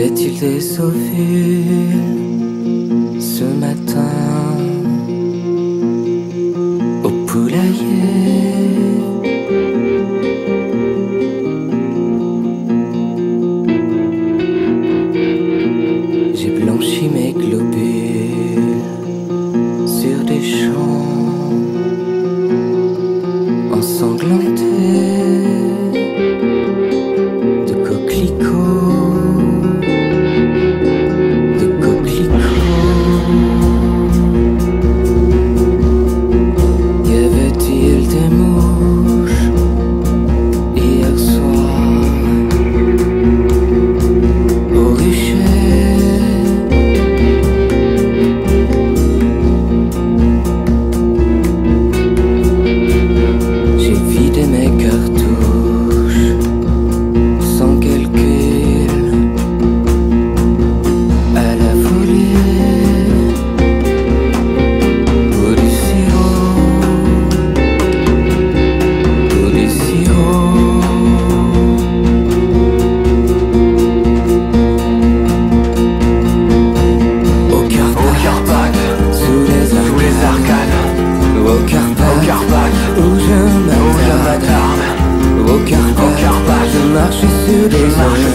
Avait-il des ovules ce matin? Karpac, où je m'attarde, au Karpac, je marche sur des marches